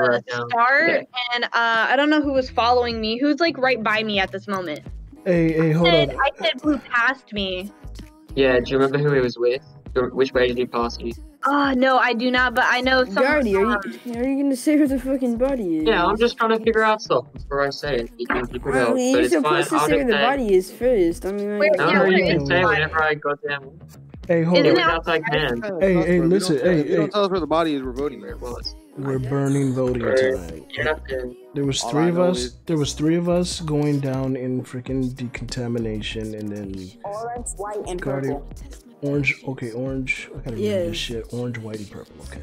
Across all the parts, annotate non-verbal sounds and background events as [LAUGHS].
the wrote start, Yeah. and uh, I don't know who was following me. Who's like right by me at this moment? Hey, hey, hold Said, on. I said blew past me. Yeah, do you remember who he was with? Which way did he pass you? Oh no, I do not. But I know someone. Guardy, are um, you, are you gonna say where the fucking body is? Yeah, I'm just trying to figure out stuff before I say it. You can keep it I out, mean, but you're it's fine. supposed to I'll say where the say. body is first. I mean, like, Wait, No, Yeah, you wait, can say why? whenever I goddamn Hey, hold Isn't get on. it it- out Hey, hey, listen, hey, You don't tell us where the body is. We're voting there. Well, it's, We're burning voting time. you. There was three of us. is- There was three of us going down in freaking decontamination, and then Orange, white, and Guardian, purple. orange. Okay, orange. I gotta Yeah. read this shit. Orange, whitey, purple. Okay.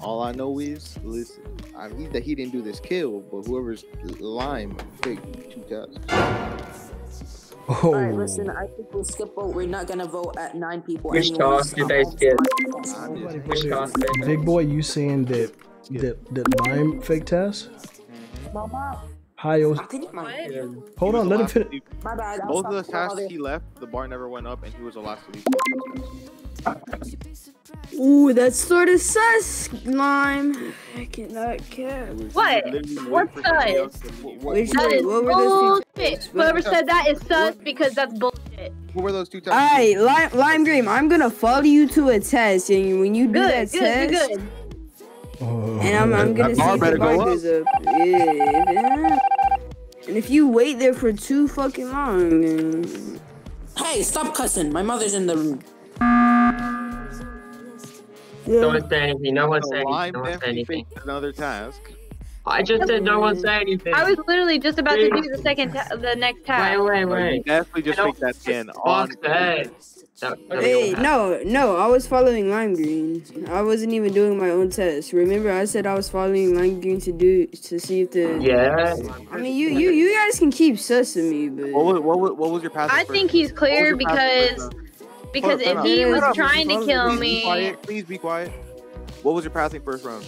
All I know is, listen, I mean that he didn't do this kill, but whoever's lime picked two tests. Oh. Alright, listen, I think we'll skip vote. We're not gonna vote at nine people. Which Anyone- task did they skip? Which task did they Big boy, you saying that that that lime fake test? Hi, O- I think hold on, let him last finish. my bad. Both of the the tasks he left, the bar never went up, and he was the last to leave. Ooh, that's sort of sus, lime. I cannot care. What? What's sus? what- what- Which That is what were those two bullshit. Whoever said that is sus because that's bullshit. What were those two tests? Alright, lime, lime green. I'm gonna follow you to a test, and when you do Good, that good, test, good, good. And I'm, I'm gonna see if the better bar go goes up. Yeah, yeah. And if you wait there for too fucking long, then Hey, stop cussing. My mother's in the room. No yeah. one say anything. No one So say anything. No one say definitely anything. another task. I just said no one say anything. I was literally just about to do the second, ta- the next Wait, task. wait, No, you wait. definitely just I that skin on. Fuck that. That- that Hey, was- no, no, I was following lime green. I wasn't even doing my own test. Remember, I said I was following lime green to do to see if the. Yeah. I mean, you you you guys can keep sussing me, What was, what was, what was your passive? I think he's clear because. was passive because first round? because Hold if he was trying to kill me, quiet. Please be quiet. What was your passing first round?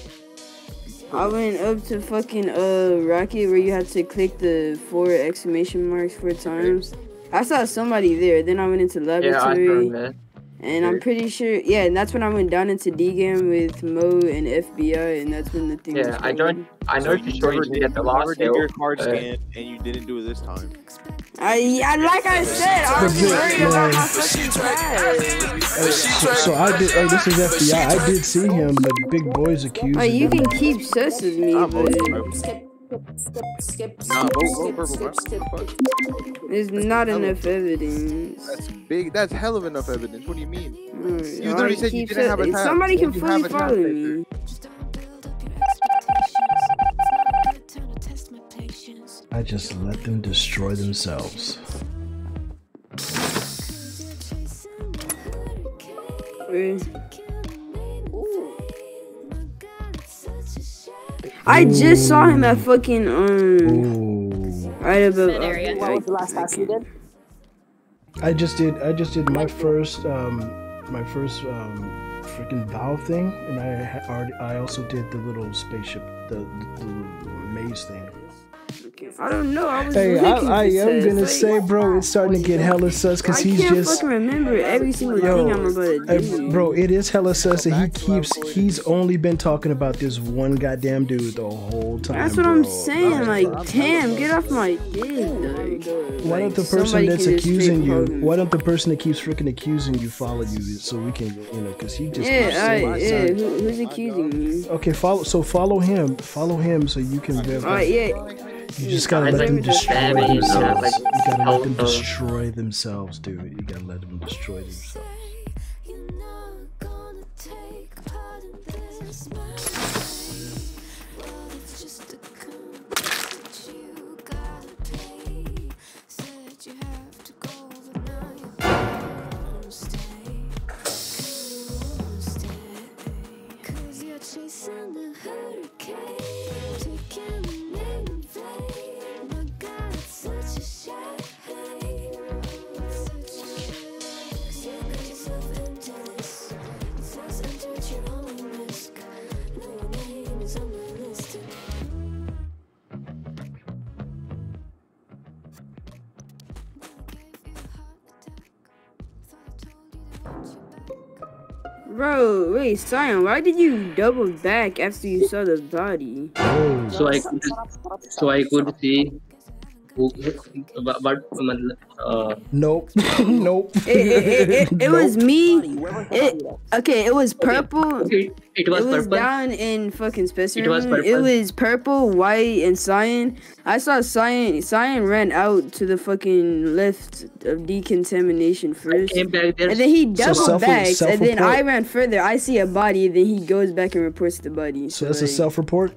I went up to fucking uh rocket where you had to click the four exclamation marks four times. I saw somebody there. Then I went into Yeah, laboratory, found that. and I'm pretty sure. Yeah, and that's when I went down into DGAM with Mo and FBI, and that's when the thing. was Yeah, I going. don't. I know for sure you didn't get the you never did your card uh, scan, and you didn't do it this time. I, I like I said, I was But worried this- about my fucking test. So, so I did. Hey, this is FBI. I did see him, but Big Boy's accusing Like you can keep sus with me, but. Skip, skip, skip, skip, Nah, vote- vote skip, skip, skip, skip. there's not enough evidence. That's big. That's hell of enough evidence. What do you mean? Alright, literally said you keep didn't have a sus- task. Somebody can fully have a task follow taker. me. I just let them destroy themselves. I just saw him at fucking um Ooh. right above. That area. What was the last pass you did? I just did. I just did my first. Um, my first um, freaking valve thing, and I already. I also did the little spaceship, the, the, the maze thing. I don't know. I was Hey, looking I, I for am gonna Like, say, bro, it's starting to get hella sus because he's just. I can't just. fucking remember every single Yo, thing I'm about to Hey, do. bro, it is hella sus that he keeps. He's only been talking about this one goddamn dude the whole time. That's what I'm saying. Like, damn, get off my dick. Like, Why don't the person that's accusing you? follow. Why don't the person that keeps freaking accusing you follow you so we can, you know, because he just. keeps Yeah, saying alright, yeah. Who, who's accusing me? Okay, follow. So follow him. Follow him so you can verify. Alright, yeah. You just gotta let them destroy damage, themselves. like, You gotta let them help them. destroy themselves, dude. You gotta let them destroy themselves. Chasing the hurricane, taking the name Bro, wait, cyan, why did you double back after you saw the body? So I could, so I could see who, what, what uh, nope, [LAUGHS] nope. It, it, it, it, it [LAUGHS] was me. Buddy, where was the It, okay, it was purple. okay, it was it was purple. down in fucking specimen. It was It purple. was purple, white, and cyan. I saw cyan. Cyan ran out to the fucking left of decontamination first. came back there. And then he double self- backs, and then. I ran further. I see a body, and then he goes back and reports the body. So that's a self-report.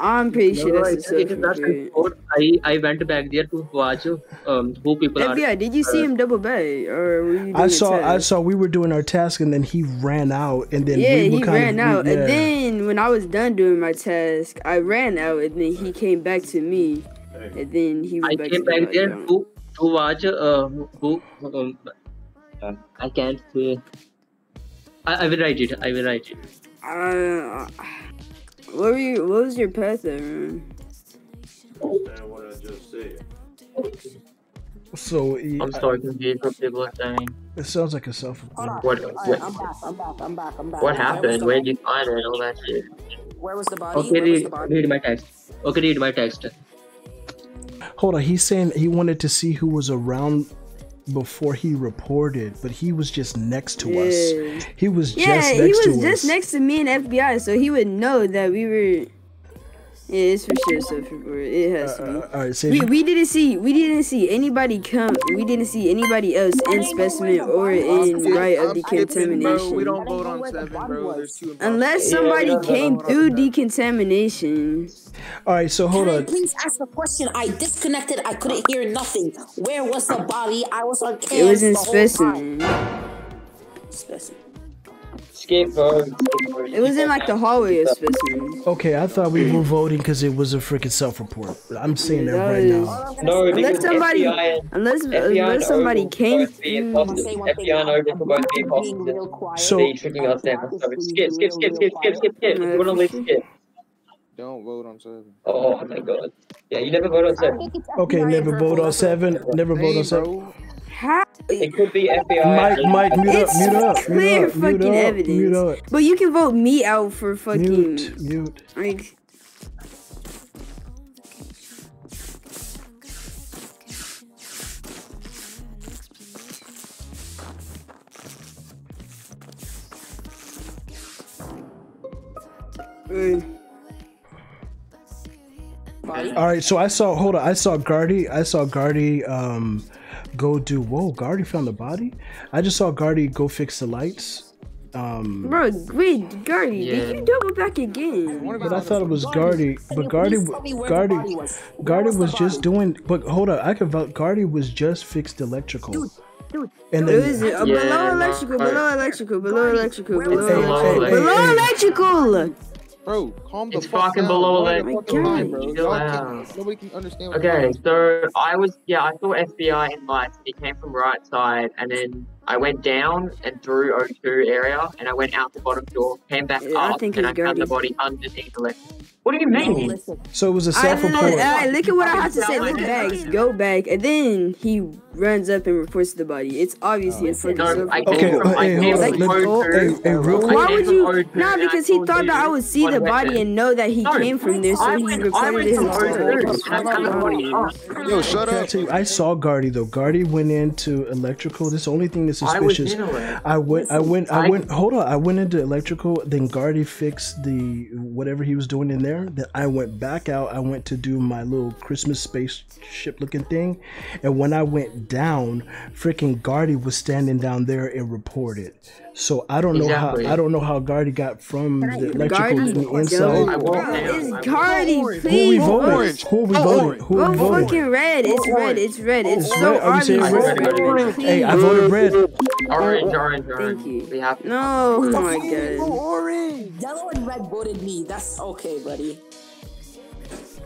I'm pretty sure No, that's a it, it is not self-report. I, I went back there to watch um, who people are. FBI, did you see him double back, or were you doing I a saw, I saw we were doing our task, and then he ran out, and then Yeah, we were he kind ran of, out, yeah. and then when I was done doing my task, I ran out, and then he came back to me, and then he I went back came to the back there body. to to watch uh, who um, uh, I can't say. I, I will write it. I will write it. Uh, what were you, what was your path there, man? So yeah, I'm sorry to be some people are saying. it sounds like a self. Hold on. What- Alright, what- I'm back. I'm back. I'm back. I'm back. What happened? Where did you find it? All that shit. Where was the body? Okay, read, the body? read my text. Okay, read my text. Hold on, he's saying he wanted to see who was around before he reported, but he was just next to Yeah. us. He was Yeah, just he was to just us. next to me and FBI, so he would know that we were. Yeah, it's for sure self-report. It has to be. Uh, all right, say We, we didn't see we didn't see anybody come we didn't see anybody else in specimen or in right of I'm. We decontamination don't vote on where the seven, body bro. was. There's two. unless somebody we came through decontamination. all right, so hold Can on. please ask a question? I disconnected. I couldn't hear nothing. Where was the body? I was on It was cams in the whole time. specimen. Specimen. Skip forward. It was in like the hallway of specimen. Okay, I thought we were voting because it was a freaking self-report. I'm saying Yeah, that that right is- now. No, Unless somebody FBI unless FBI unless and somebody came both being through. I'm gonna say one. FBI and Ogle I'm both being being positive. So- They tricking us there. I'm Sorry, just Skip, skip, skip, skip, skip, skip, skip. quiet. You wanna list skip? Don't vote on seven. Oh my god. Yeah, you never vote on seven. Okay, FBI never and vote on seven. Never vote on seven. Bro. How? It could be FBI. Mike, Mike, mute up, It's mute up, clear mute up, mute fucking up, mute evidence. up, But you can vote me out for fucking mute, mute. like Body. All right, so I saw. Hold on, I saw Guardy. I saw Guardy. Um, go do. Whoa, Guardy found the body. I just saw Guardy go fix the lights. Um, Bro, wait, Guardy, Yeah. did you double back again? but I thought it was Guardy. But Guardy, please tell me where the Guardy, was? Guardy was just doing. But hold on, I could vote. Guardy was just fixed electrical. Dude, dude. And What is then it? Uh, Yeah, below electrical, below electrical, below electrical, below was the electrical, below Hey, hey, electrical. Bro, calm the It's fuck fucking down. below One at a that. fucking My time, bro. Chill Y'all out. can, nobody can understand. what Okay, so I was yeah, I saw FBI in lights. He came from right side, and then I went down and through O2 area, and I went out the bottom door, came back Yeah, I up, think and I found the body underneath the left. What do you mean? listen. so it was a self-report. I, look at what I have to say. Look like back, that. go back, and then he runs up and reports the body. It's obviously oh, a fucking No, self-report. came Okay, from, I hey, came hold on, let- oh, O2. hey, hey, real quick. Why would you? O2 Nah, because he thought that I would see the went body and know that he No, came from there, so I he went, I recorded it himself. O2, and I found the body up. Yo, shut up. I saw Guardy though. Guardy went into electrical. This is the only thing that's I was suspicious. I went, I went, I I- went. Hold on, I went into electrical. Then Guardy fixed the whatever he was doing in there. Then I went back out. I went to do my little Christmas spaceship looking thing, and when I went down, freaking Guardy was standing down there and reported. So I don't know how I don't know how Guardy got from the electrical Guardy, to the inside. I walked bro, it's I Guardy, Who are we please. voting? Orange. Who are we Oh, voting? orange. Who are we Go voting? fucking red. It's red. It's red. It's It's so red. Are we saying obvious. red? It's red. Hey, I voted red. Orange, orange, orange. you. We have. No, oh my god. Orange. Yellow and red voted me. That's okay, buddy.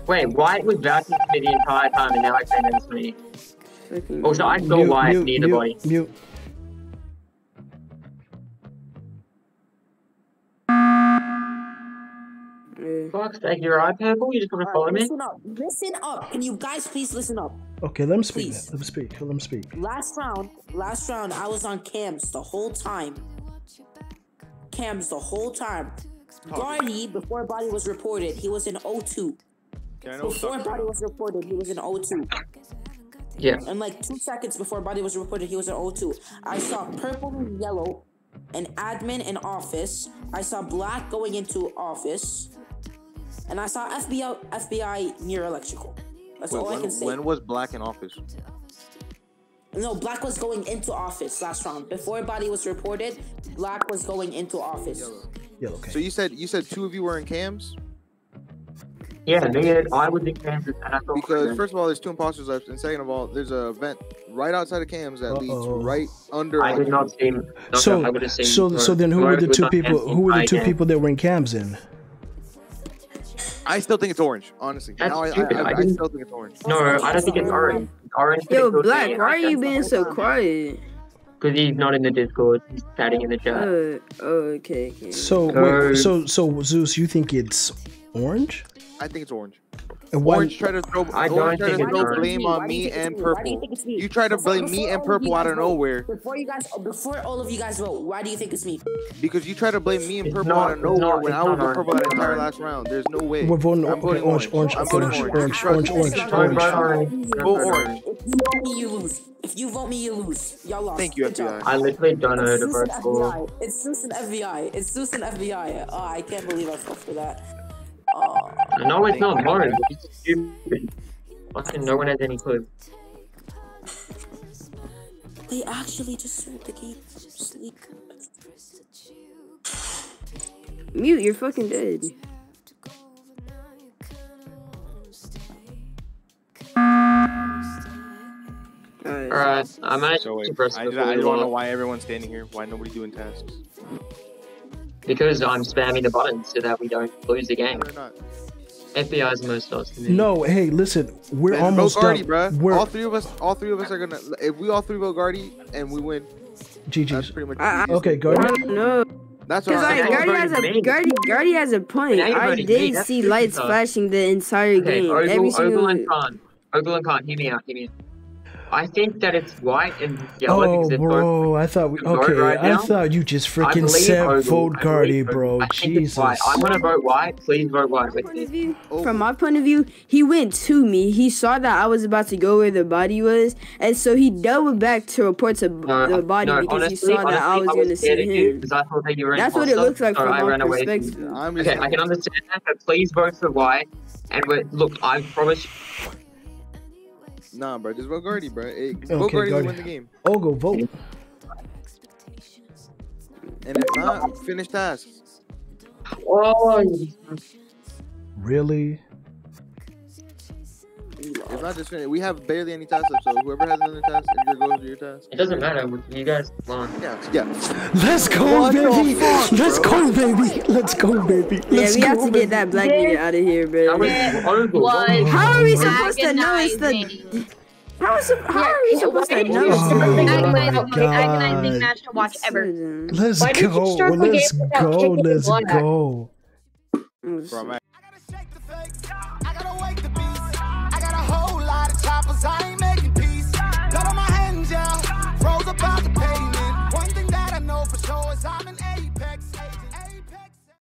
Wait, White was vouching for me the entire time, and now it's saying it's me. Oh, Also, I saw White near the body. mute. Mm. Yeah. Fuck's sake, your eye purple? You just want to follow Alright, me? listen up. Listen up. Can you guys please listen up? Okay, let him speak. Please. Let him speak. Let him speak. Last round, last round, I was on cams the whole time. cams the whole time. Guardy, before body was reported, he was in O2. Can I know who's Before body was reported, he was in O2. Yeah. And like two seconds before body was reported, he was in O2. I saw purple and yellow, an admin in office. I saw black going into office, and I saw FBI FBI near electrical. That's Wait, all I can say. when was Black in office? No, Black was going into office last round. Before body was reported, Black was going into office. Yellow okay. So you said you said two of you were in cams Yeah, me and I was in cams and I because first of all, there's two imposters left, and second of all, there's a vent right outside of cams that leads Uh-oh. right under. I did not see him. So that I would have seen so so then who were the two people? Who were the two people that were in cams in? I still think it's orange. Honestly, That's now I, I, stupid. I, I I still think it's orange. No, I don't think it's orange. Orange. Yo, Black, why are you being so quiet? Because he's not in the Discord. He's chatting in the chat. Uh, oh, okay, okay. So wait, so so Zeus, you think it's orange? I think it's orange. And why? Orange tried to throw, I don't orange tried to throw blame on me and me? Purple. you think it's me? You tried to blame me and purple out of nowhere Before you guys, before all of you guys vote, why do you think it's me? because you tried to blame me and purple not- out of nowhere not- when I was not with purple that orange. entire last round. There's no way. We're voting I'm okay, voting orange, orange, I'm orange, voting orange, orange. orange, Trust orange, me. orange, Vote orange. orange. Vote orange. If you vote me, you lose. If you vote me, you lose. Y'all lost. Thank you, Good FBI. job. I literally don't know It's the Zeus first and score. FBI. It's Zeus and FBI. It's Zeus and FBI. Oh, I can't believe I fell for that. Oh. No, it's not orange. It's stupid. Fucking no one has any clue. They actually just sold the game from sleep. Mute, you're fucking dead. Alright. Alright, I managed So to wait, I the just, I just blue want to know why everyone's standing here. Why nobody doing tasks? Because I'm spamming the buttons so that we don't lose the game. FBI is most lost to. No, hey, listen, we're Then almost vote Guardy, done. bruh. We're All three of us, all three of us are gonna. If we all three vote Guardy and we win, that's GG's. pretty much. I- I- Okay, I Guardy. don't. That's what Cause I'm like now saying. you're Guardy has a me. Guardy Guardy has a point. I voting me, did that's see lights flashing the entire Okay, game. Ogle, Every Ogle single. and Khan. Ogle and Khan, hear me out, hear me out. I think that it's white and yellow Oh, because it's both bro, I thought we, okay. right I now? thought you just freaking said Ogle. vote Guardy, bro. I Jesus. I'm gonna vote white. Please vote white with me. view, Oh. from my point of view, he went to me. He saw that I was about to go where the body was, and so he doubled back to report to No, the body no, because honestly, he saw that I was honestly, going to see scared him. because I thought that you were an That's what it looks like so from I my ran away from perspective. I'm Okay, I can understand that, but please vote for white. And we look, I promise. Nah, bro, just vote Guardy, bro. Hey, vote Guardy to Guardy. win the game. Oh, go vote. And if not, finish tasks. Oh, Really? If not, just finish. We have barely any tasks left, so whoever has another task, if you're going to your task. it doesn't matter. You guys won. Yeah, yeah. Let's go, What baby. fuck, Let's bro? go, baby. Let's go, baby. Yeah, Let's we go, have to baby. get that black nigga out of here, That bro. was How are we supposed to know it's the? How is how are we supposed to know? Oh, it's the- agonizing, God. agonizing match to watch ever. Let's Why did you go. Let's go. Let's go. Bro, choppers. I ain't making peace. Blood on my hands, yeah. Froze about the pavement. One thing that I know for sure is I'm an.